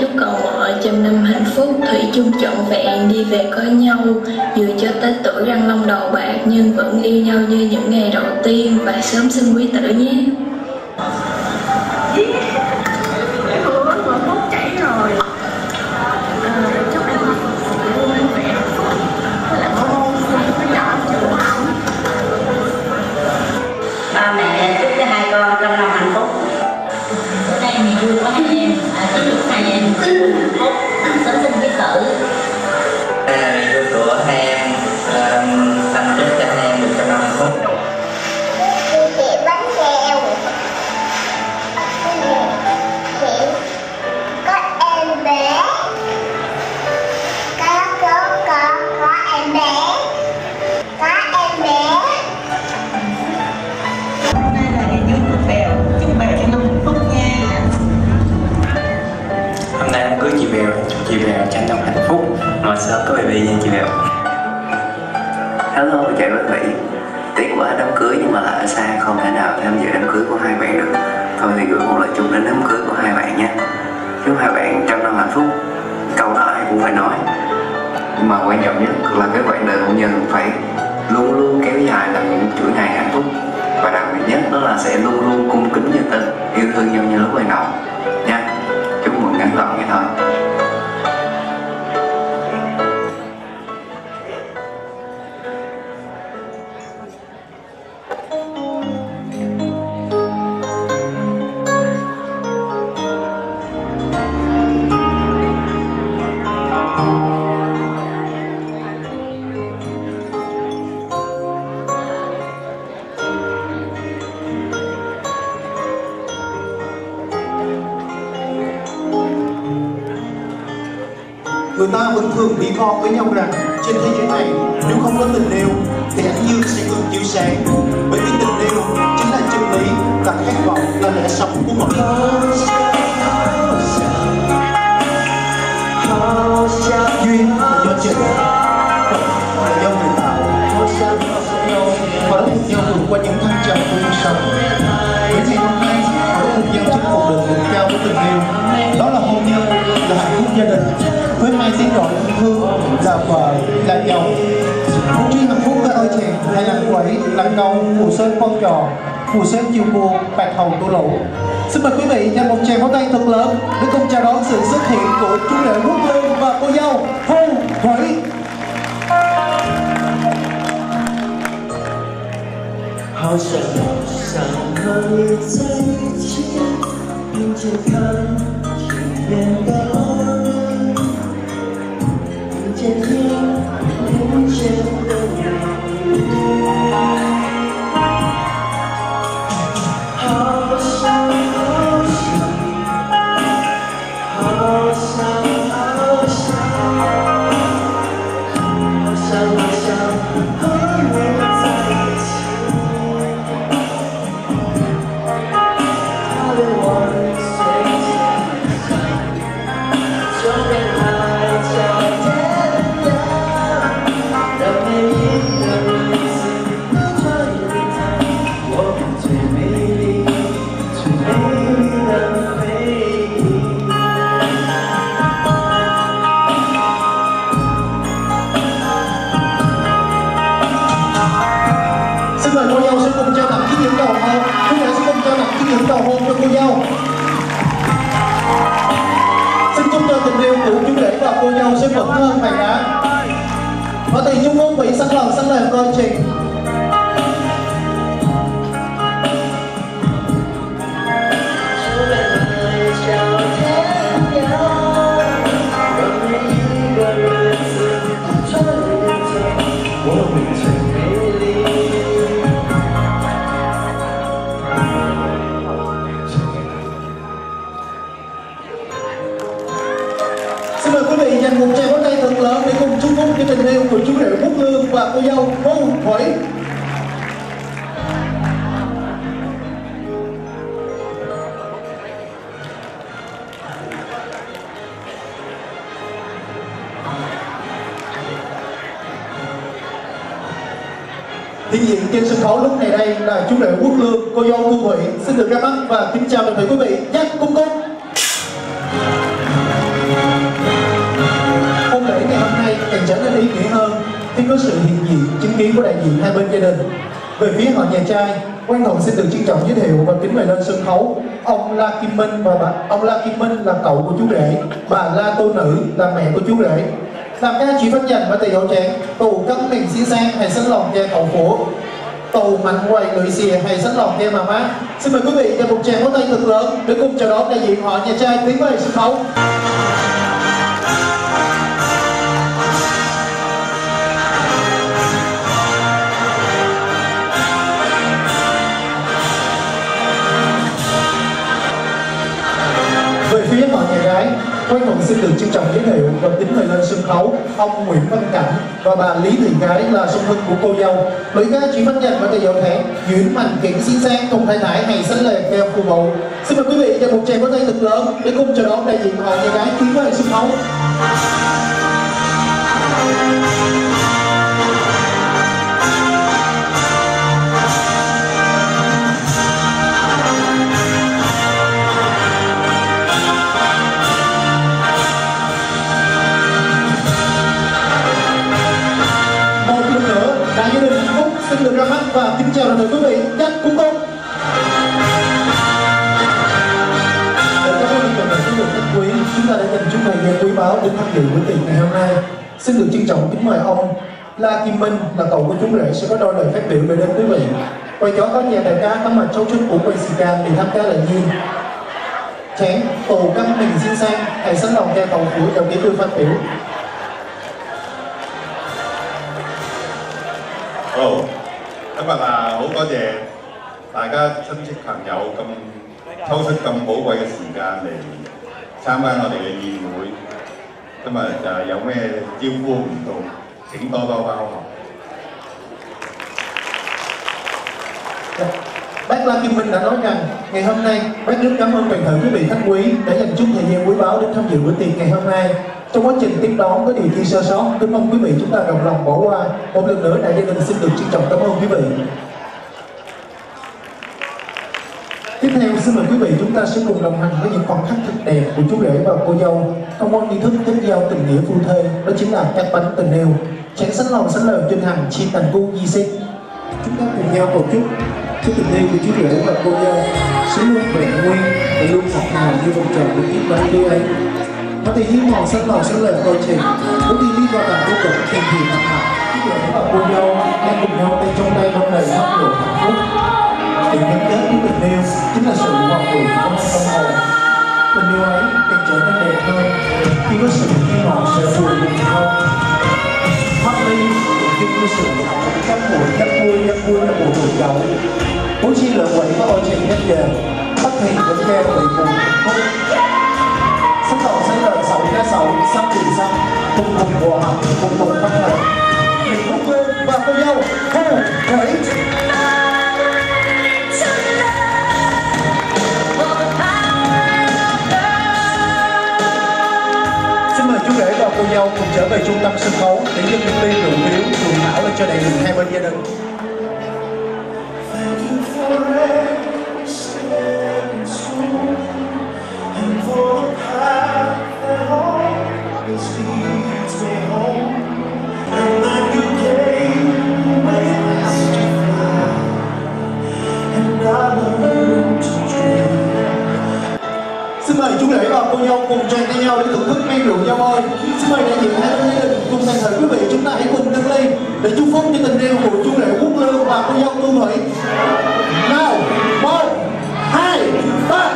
chúc cầu mọi trăm năm hạnh phúc. Thủy chung trọn vẹn, đi về có nhau. Dù cho tết tuổi răng long đầu bạc nhưng vẫn yêu nhau như những ngày đầu tiên. Và sớm sinh quý tử nhé. Chị Bèo trăm năm hạnh phúc. Mọi sớm có baby nha chị Bèo. Hello, chào quý vị Tiếc quá đám cưới nhưng mà là ở xa không thể nào tham dự đám cưới của hai bạn được. Thôi thì gửi một lời chúc đến đám cưới của hai bạn nhé Chúc hai bạn trăm năm hạnh phúc. Câu đó ai cũng phải nói. Nhưng mà quan trọng nhất là cái quãng đời hôn nhân phải luôn luôn kéo dài là những chuỗi ngày hạnh phúc. Và đặc biệt nhất đó là sẽ luôn luôn cung kính như tình Yêu thương nhau như lúc ban đầu. Ta vẫn thường ví von với nhau rằng, trên thế giới này, nếu không có tình yêu, thì ánh dương sẽ ngừng chiếu sáng. ông Phủ Sơn Quan Trò, phù Sơn Chiều Buồn, Bạch Hồng Tô Lũ. Xin mời quý vị dành một tràng pháo tay thật lớn để cùng chào đón sự xuất hiện của chú rể Quốc Vương và cô dâu Thu Thủy. Hào sợ sáng hơi dây chiếc bên trên khăn đèn đó trên thiên trên đời lòng sẵn và cô dâu thu thủy Hiện diện trên sân khấu lúc này đây là chú rể quốc lương, cô dâu thu thủy xin được ra mắt và kính chào toàn thể quý vị. Nhắc cung có sự hiện diện chứng kiến của đại diện hai bên gia đình. Về phía họ nhà trai, quan thuận xin được trân trọng giới thiệu và kính mời lên sân khấu. Ông La Kim Minh và bà, ông La Kim Minh là cậu của chú rể, bà La Tô Nữ là mẹ của chú rể. Làm ca chỉ phát dành và tỷ hậu trạng tù cấm miền xí sang hay sánh lòng che cậu phủ. tù mạnh quầy người xìa hay sánh lòng che mà má xin mời quý vị cho một tràng có tay thật lớn để cùng chào đón đại diện họ nhà trai tiến về sân khấu. Quang Thuận xin được trân trọng giới thiệu và kính mời lên sân khấu ông Nguyễn Văn Cảnh và bà Lý Thị Gái là song huynh của cô dâu. Lưỡi ca chỉ phát dành và tài dạo thẻ Duyễn Mạnh kiện xin Sang cùng thái thái hay sánh lề theo phù bộ. Xin mời quý vị cho một tràng có tay thật lớn để cùng chào đón đại diện họ nhà gái tiến về sân khấu. chúng ta đã dành chút thời gian quý báu để tham dự bữa tiệc ngày hôm nay xin được trân trọng kính mời ông La Kim Minh là cậu của chú rể sẽ có đôi lời phát biểu gửi đến quý vị quay chó có nhà đại ca có mặt trong chức của quay xì can để tham gia lại nhiên chén tù căng mình xin sang hãy sẵn lòng nghe cầu của đồng chí tôi phát biểu好，今日啊，好多谢大家亲戚朋友咁抽出咁宝贵嘅时间嚟 参加我哋嘅宴会。今日就系有咩招呼唔到，请多多包涵。 Bác La Kim Minh đã nói rằng ngày hôm nay bác rất cảm ơn toàn thể quý vị khách quý đã dành chút thời gian quý báu đến tham dự bữa tiệc ngày hôm nay. Trong quá trình tiếp đón có điều chi sơ sót, kính mong quý vị chúng ta đồng lòng bỏ qua. Một lần nữa đại gia đình xin được trân trọng cảm ơn quý vị. Tiếp theo, xin mời quý vị chúng ta sẽ cùng đồng hành với những khoảnh khắc thật đẹp của chú rể và cô dâu trong môn nghi thức kết giao tình nghĩa phu thê, đó chính là cắt bánh tình yêu. Chén sánh lòng sánh lời chân thành chi thành cu di sinh chúng ta cùng nhau cầu chúc cho tình yêu của chú rể và cô dâu sẽ luôn vẹn nguyên và luôn ngọt ngào như vòng tròn của chiếc bánh đưa ấy có thể hiếu mòn sánh lòng sánh lời câu chuyện nó thì đi vào tàn vô cực thiền thiện mặt mặt chú rể và cô dâu đang cùng nhau tay trong tay đón đầy hấp lộ hạnh phúc. Điểm gắn kết của tình yêu chính là sự hòa quyện hai tâm hồn. Tình yêu ấy càng trở nên đẹp hơn khi có sự hy vọng sẽ buồn cùng nhau. Phát ly khi có sự ngọt chắc buồn chắc vui chắc vui là buồn buồn dậu. Muốn chi lợi quậy có ôi chuyện nhất giờ, bắt thì vẫn nghe bị buồn hạnh phúc. Sắc đỏ sẽ lời sầu ra sầu, sắc thì sắc cùng cùng hòa hợp, cùng cùng phát hợp. Mình cũng quên và cô dâu, hai, bảy, cô dâu cùng trở về trung tâm sân khấu để dâng những ly rượu biếu rượu thảo lên cho đại diện hai bên gia đình. Xin mời chú rể và cô dâu cùng tràn tay nhau để thưởng thức men rượu giao ơi. Xin mời đại diện hai bên gia đình cùng toàn thể quý vị chúng ta hãy cùng nâng ly để chúc phúc cho tình yêu của chú rể Quốc Lương và cô dâu Tu Thủy. Nào, một, hai, ba.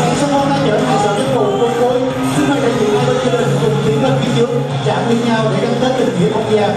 Hẹn sau hôm nay trở thành sự kết cùng cùng cuối. Xin mời đại diện hai bên gia đình cùng tiến lên phía trước chạm với nhau để gắn kết tình nghĩa ông già.